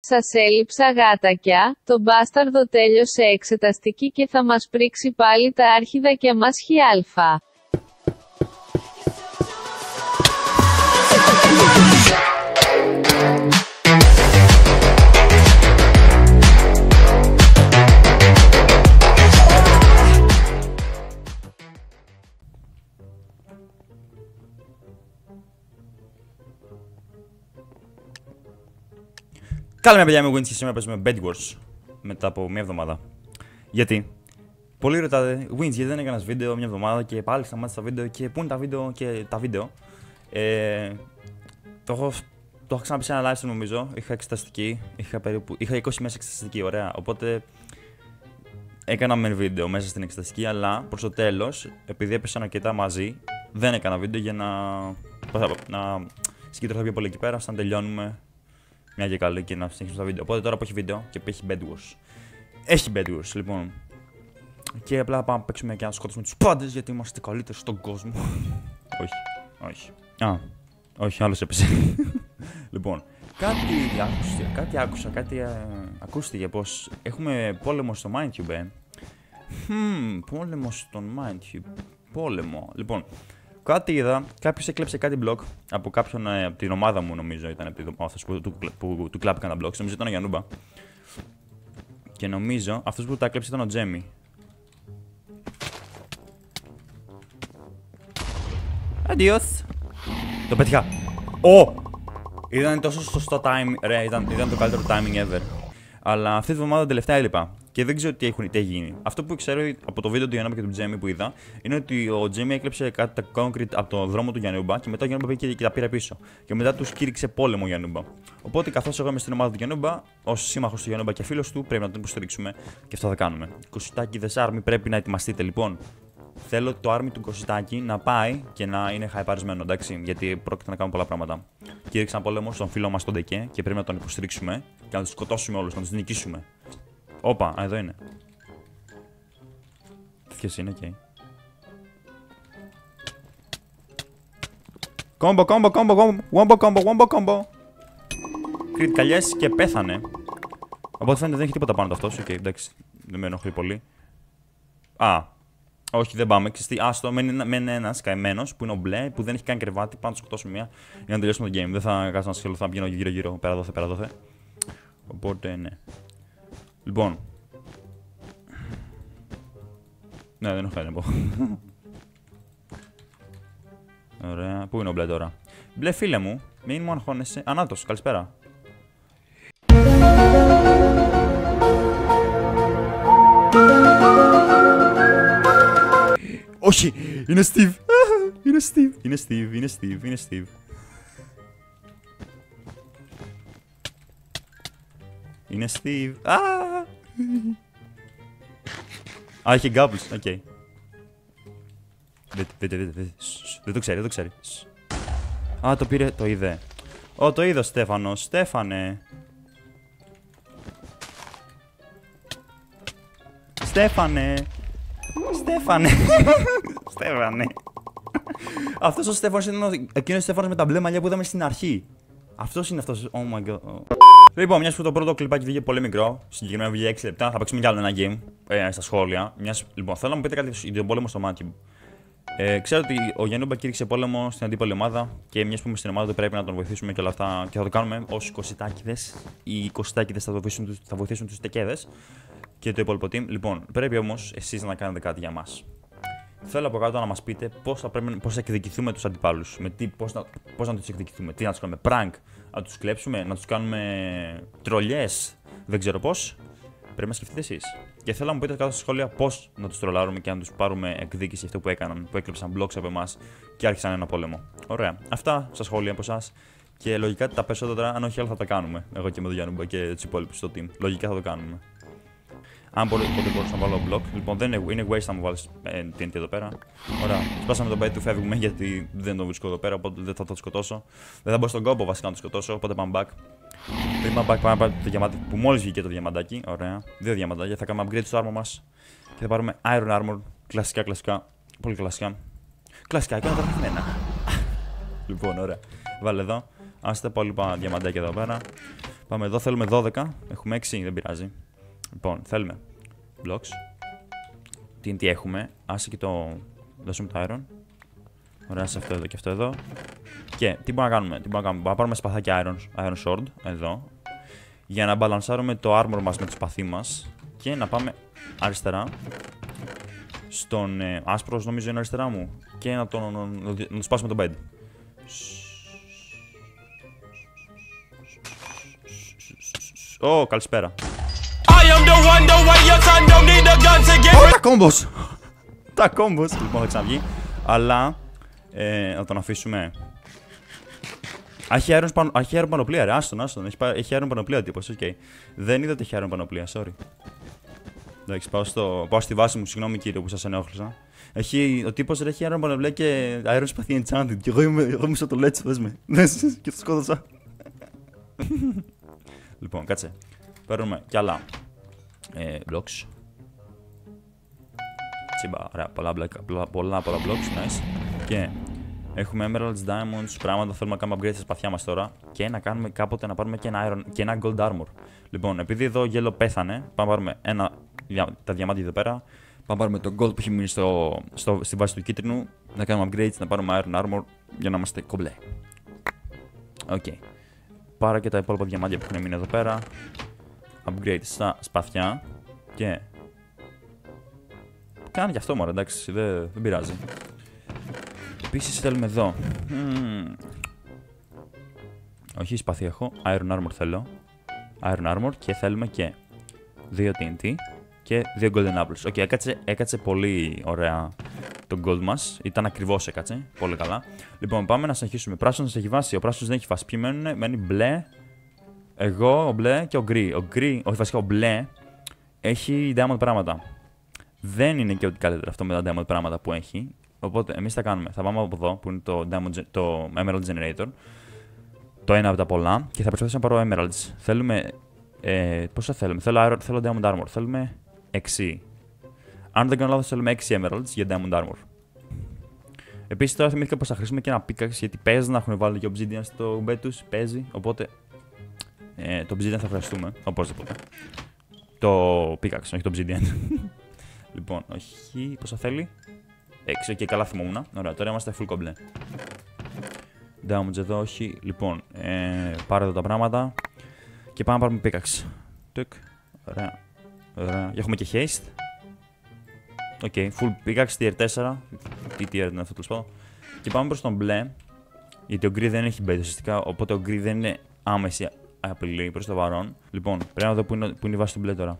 Σας έλειψα γάτακια, το μπάσταρδο τέλειωσε εξεταστική και θα μας πρίξει πάλι τα άρχιδα και μας χιάλφα. Καλημέρα, παιδιά, είμαι ο Wins και σήμερα παίζουμε Bed Wars μετά από μια εβδομάδα. Γιατί, πολλοί ρωτάτε, Wins, γιατί δεν έκανα βίντεο μια εβδομάδα και πάλι σταμάτησα τα βίντεο και πού είναι τα βίντεο και τα βίντεο. Ε, το έχω, το έχω ξαναπεί σε ένα live stream νομίζω. Είχα εξεταστική, είχα, περίπου, είχα 20 μέσα εξεταστική, ωραία. Οπότε έκανα με βίντεο μέσα στην εξεταστική, αλλά προς το τέλος, επειδή έπεσαν αρκετά μαζί, δεν έκανα βίντεο για να, να συγκεντρωθώ πιο πολύ εκεί πέρα, σαν τελειώνουμε μια και καλή και να συνεχίσουμε τα βίντεο. Οπότε τώρα που έχει βίντεο και που έχει Bed Wars. Έχει Bed Wars, λοιπόν. Και απλά πάμε να παίξουμε και να σκοτώσουμε τους πάντες γιατί είμαστε καλύτεροι στον κόσμο. όχι, όχι. Α, όχι, άλλος έπεσε. λοιπόν, κάτι άκουσα, κάτι άκουσα, κάτι ε, ακούστηκε πως έχουμε πόλεμο στο Mindtube, ε. Hm, πόλεμο στο Mindtube. Πόλεμο. Λοιπόν, Κάτι είδα, κάποιος έκλεψε κάτι blog από κάποιον ε, από την ομάδα μου, νομίζω ήταν από την ομάδα που, του, που, του κλάπηκαν τα blogs. Νομίζω ήταν ο Γιανούμπα. Και νομίζω αυτός που τα έκλεψε ήταν ο Τζέμι. Adios. Το πέτυχα. Ω! Ήταν τόσο σωστό time. Ρε, ήταν, ήταν το καλύτερο timing ever. Αλλά αυτή τη βδομάδα τελευταία έλειπα και δεν ξέρω τι, έχουν, τι έχει γίνει. Αυτό που ξέρω από το βίντεο του Γιάννουμπα και του Τζέμι που είδα είναι ότι ο Τζέμι έκλεψε κάτι τα concrete από το δρόμο του Γιάννουμπα και μετά ο Γιάννουμπα πήγε και τα πήρε πίσω. Και μετά τους κήρυξε πόλεμο ο Γιάννουμπα. Οπότε καθώς εγώ είμαι στην ομάδα του Γιάννουμπα, ως σύμμαχος του Γιάννουμπα και φίλος του, πρέπει να τον υποστηρίξουμε και αυτό θα κάνουμε. Κοσιτάκι δεσάρμι πρέπει να ετοιμαστείτε λοιπόν. Θέλω το άρμι του Κοσιτάκη να πάει και να είναι χαϊπαρισμένο, εντάξει, γιατί πρόκειται να κάνουμε πολλά πράγματα. Κήρυξαν πόλεμο στον φίλο μας τον Ντεκέ και πρέπει να τον υποστηρίξουμε και να τους σκοτώσουμε όλους, να τους νικήσουμε. Όπα, εδώ είναι. Ποιος είναι, οκ. Κόμπο, κόμπο, κόμπο, κόμπο, κόμπο, κόμπο, κόμπο. Κρίτ καλιές και πέθανε. Από ό,τι φαίνεται δεν έχει τίποτα πάνω του αυτός. Οκ, εντάξει, δεν με ενοχλεί πολύ. Α, όχι, δεν πάμε. Ξεστή, άστο, μένει ένα καημένο που είναι ο μπλε, που δεν έχει καν κρεβάτι. Πάμε να του σκοτώσουμε μία για να τελειώσουμε το game. Δεν θα κάτσω να σχελώ, θα πηγαίνω γύρω-γύρω, πέρα δόθε, πέρα δόθε. Οπότε, ναι. Λοιπόν. Ναι, δεν έχω να πω. Ωραία. Πού είναι ο μπλε τώρα; Μπλε φίλε μου, μην μου αγχώνεσαι. Ανάτος, καλησπέρα. Όχι, είναι Steve. Είναι Steve. Είναι Steve, είναι Steve, είναι Steve. Είναι Steve. Α! Α, έχει gapples, οκ. Δεν το ξέρει, δεν το ξέρει. Α, το πήρε, το είδε. Ω, το είδε ο Στέφανος. Στέφανε. Στέφανε. Στέφανε. Στέφανε. Αυτός ο Στέφανος είναι εκείνος ο Στέφανος με τα μπλε μαλλιά που είδαμε στην αρχή. Αυτός είναι αυτός. Oh my god. Λοιπόν, μιας που το πρώτο κλιπάκι βγήκε πολύ μικρό, συγκεκριμένα βγήκε 6 λεπτά, θα παίξουμε κι άλλο ένα game ε, στα σχόλια. Μιας... Λοιπόν, θέλω να μου πείτε κάτι για τον πόλεμο στο μάτι μου. Ε, ξέρω ότι ο Γιάννουμπα κήρυξε πόλεμο στην αντίπαλη ομάδα και μιας που είμαι στην ομάδα του πρέπει να τον βοηθήσουμε και όλα αυτά και θα το κάνουμε ως κοσιτάκιδε. Οι κοσιτάκιδε θα, βοηθήσουν, θα βοηθήσουν τους τεκέδες και το υπόλοιπο team. Λοιπόν, πρέπει όμως εσείς να κάνετε κάτι για μας. Θέλω από κάτω να μας πείτε πώς θα, πρέπει, πώς θα εκδικηθούμε τους αντιπάλους. Πώς να, πώς να τους εκδικηθούμε. Τι να τους κάνουμε, prank, να τους κλέψουμε, να τους κάνουμε τρολιές. Δεν ξέρω πώς. Πρέπει να σκεφτείτε εσείς. Και θέλω να μου πείτε κάτω στα σχόλια πώς να τους τρολάρουμε και να τους πάρουμε εκδίκηση αυτό που έκαναν, που έκλεψαν blocks από εμάς και άρχισαν ένα πόλεμο. Ωραία. Αυτά στα σχόλια από εσάς. Και λογικά τα περισσότερα, αν όχι άλλα, θα τα κάνουμε. Εγώ και με τον Γιάννουμπα και τους υπόλοιπους στο team. Λογικά θα το κάνουμε. Αν μπορεί, ποτέ μπορούσα να βάλω block. Λοιπόν, δεν είναι, είναι waste να μου βάλεις ε, TNT εδώ πέρα. Ωραία. Σπάσαμε τον bait του, φεύγουμε γιατί δεν τον βρίσκω εδώ πέρα. Οπότε δεν θα το σκοτώσω. Δεν θα μπω στον κόμπο βασικά να το σκοτώσω. Οπότε πάμε back. Πριν πάμε back, πάμε το διαμάντι που μόλις βγήκε το διαμαντάκι. Ωραία. Δύο διαμαντάκια. Θα κάνουμε upgrade στο armor μας. Και θα πάρουμε iron armor. Κλασικά, κλασικά. Πολύ κλασικά. Κλασικά, εικόνα τα λοιπόν, ωραία. Βάλε εδώ. Άστε τα υπόλοιπα διαμαντάκια εδώ πέρα. Πάμε εδώ, θέλουμε 12. Έχουμε 6, δεν πειράζει. Λοιπόν, θέλουμε blocks. Τι, τι έχουμε; Άσε και το. Δώσουμε το iron. Ωραία, σε αυτό εδώ και αυτό εδώ. Και τι μπορούμε να κάνουμε. Τι μπορούμε να κάνουμε; Μπορούμε να πάρουμε σπαθάκια iron, iron sword εδώ. Για να μπαλανσάρουμε το armor μας με το σπαθί μας. Και να πάμε αριστερά. Στον ε, άσπρος νομίζω είναι αριστερά μου. Και να τον, να, να, να σπάσουμε το bed. Ω, καλησπέρα. Τα κόμπος! τα κόμπος! Λοιπόν, θα ξαναβγεί. Αλλά, ε, να τον αφήσουμε. Έχει αέρον πανο... πανοπλία, ρε. Άστον, άστον. Έχει, έχει αέρον πανοπλία τύπος. Okay. Δεν είδα ότι έχει αέρον πανοπλία, sorry. Εντάξει, πάω, στο... πάω στη βάση μου, συγγνώμη κύριε που σας ενόχλησα. Έχει... Ο τύπος έχει αέρον πανοπλία και αέρον σπαθί enchanted. Και εγώ είμαι, εγώ είμαι στο το λέτσο, δε με. και το σκότωσα. λοιπόν, κάτσε. Παίρνουμε κι άλλα ε, blocks. Τσίμπα, ωραία, πολλά, πολλά, πολλά, πολλά blocks, nice. Και έχουμε emeralds, diamonds, πράγματα θέλουμε να κάνουμε upgrade στα σπαθιά μας τώρα και να κάνουμε κάποτε να πάρουμε και ένα, iron, και ένα gold armor. Λοιπόν, επειδή εδώ γέλο πέθανε, πάμε να πάρουμε ένα, τα διαμάντια εδώ πέρα, πάμε να πάρουμε το gold που έχει μείνει στο, στο, στη βάση του κίτρινου, να κάνουμε upgrades, να πάρουμε iron armor για να είμαστε κομπλέ. Οκ. Okay. Πάρω και τα υπόλοιπα διαμάντια που έχουν μείνει εδώ πέρα upgrade στα σπαθιά και κάνει και αυτό μωρέ εντάξει δεν, δεν πειράζει επίσης θέλουμε εδώ mm. όχι σπαθί έχω iron armor θέλω iron armor και θέλουμε και δύο TNT και δύο golden apples. Οκ, okay, έκατσε, έκατσε πολύ ωραία το gold μας. Ήταν ακριβώς έκατσε. Πολύ καλά. Λοιπόν, πάμε να συνεχίσουμε. Πράσινος έχει βάση. Ο πράσινος δεν έχει βάση. Ποιοι μένουν, μένει μπλε, εγώ, ο μπλε και ο γκρι. Ο γκρι, όχι βασικά ο μπλε, έχει diamond πράγματα. Δεν είναι και ό,τι καλύτερο αυτό με τα diamond πράγματα που έχει. Οπότε εμείς θα κάνουμε. Θα πάμε από εδώ που είναι το, diamond, το Emerald Generator. Το ένα από τα πολλά. Και θα προσπαθήσω να πάρω Emeralds. Θέλουμε. Ε, πόσα θέλουμε; Θέλω, iron, θέλω Diamond Armor. Θέλουμε 6. Αν δεν κάνω λάθος, θέλουμε 6 Emeralds για Diamond Armor. Επίσης τώρα θυμήθηκα πως θα χρησιμοποιήσουμε και ένα pickaxe γιατί παίζει να έχουν βάλει και Obsidian στο bed του. Παίζει. Οπότε ε, το Obsidian θα ευχαριστούμε, οπωσδήποτε. Το Pickaxe, όχι το Obsidian. λοιπόν, όχι, πόσα θέλει; 6, και καλά θυμόμουν. Ωραία, τώρα είμαστε full κομπλέ. Damage εδώ, όχι. Λοιπόν, ε, πάρε εδώ τα πράγματα. Και πάμε να πάρουμε Pickaxe. Τουκ. Ωραία. Ωραία. Έχουμε και Haste. Οκ, okay, full Pickaxe, tier 4. Τι tier είναι αυτό το σπάω. Και πάμε προς τον μπλε. Γιατί ο γκρι δεν έχει bed ουσιαστικά, οπότε ο γκρι δεν είναι άμεση απειλή προς το παρόν. Λοιπόν, πρέπει να δω που είναι, που είναι η βάση του μπλε τώρα.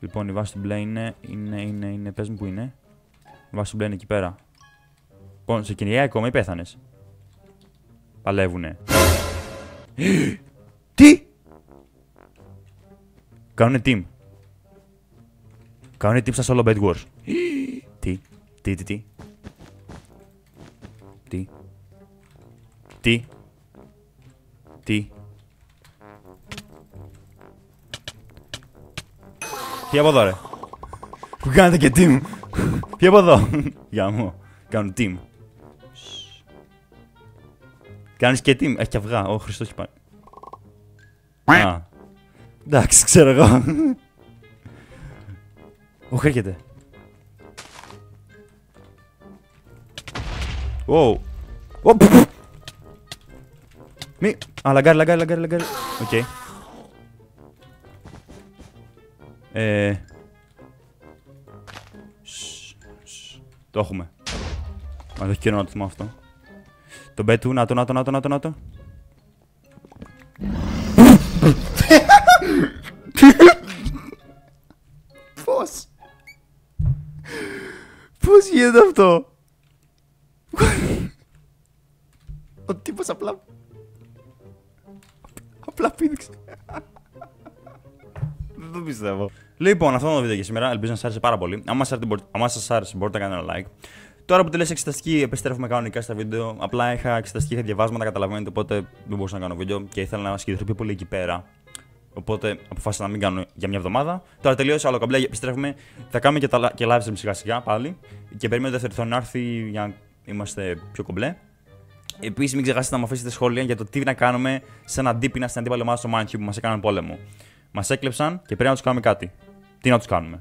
Λοιπόν, η βάση του μπλε είναι. είναι, είναι, είναι πες μου που είναι. Η βάση του μπλε είναι εκεί πέρα. Λοιπόν, σε κυνηγάει ακόμα ή πέθανες; Παλεύουνε. Τι! Κάνουνε team. Κάνουνε team στα solo bed wars. τι, τι, τι, τι; Τι; Τι; Τι; Φύγε από εδώ, ρε. Που κάνετε και team. Φύγε από εδώ. Για μου. Κάνουν team. Κάνεις και team. Έχει και αυγά. Ο Χριστός έχει πάει. Α. Εντάξει, ξέρω εγώ. Όχι, έρχεται. Wow. Μη. Α, λαγκάρι, λαγκάρι, λαγκάρι, λαγκάρι. Οκ. Ε... Το έχουμε. Μας δεν έχει καιρό να το θυμάμαι αυτό. Το μπέτου, να το, να το, να το, να το, να το. Πώς; Πώς γίνεται αυτό; Ο τύπος απλά... Απλά πήδηξε. Δεν το πιστεύω. Λοιπόν, αυτό είναι το βίντεο για σήμερα. Ελπίζω να σας άρεσε πάρα πολύ. Αν σας άρεσε, μπορείτε να κάνετε ένα like. Τώρα που τελείωσε εξεταστική, επιστρέφουμε κανονικά στα βίντεο. Απλά είχα εξεταστική, είχα διαβάσματα, καταλαβαίνετε, οπότε δεν μπορούσα να κάνω βίντεο και ήθελα να συγκεντρωθώ πιο πολύ εκεί πέρα. Οπότε αποφάσισα να μην κάνω για μια εβδομάδα. Τώρα τελείωσε, άλλο καμπλέ, επιστρέφουμε. Θα κάνουμε και, τα, και live stream σιγά σιγά πάλι. Και περιμένω δεύτερη να έρθει για να είμαστε πιο κομπλέ. Επίσης, μην ξεχάσετε να μου αφήσετε σχόλια για το τι να κάνουμε σε ένα αντίπεινα στην αντίπαλη ομάδα στο Mindcube που μας έκαναν πόλεμο. Μας έκλεψαν και πρέπει να τους κάνουμε κάτι. Det är något skam.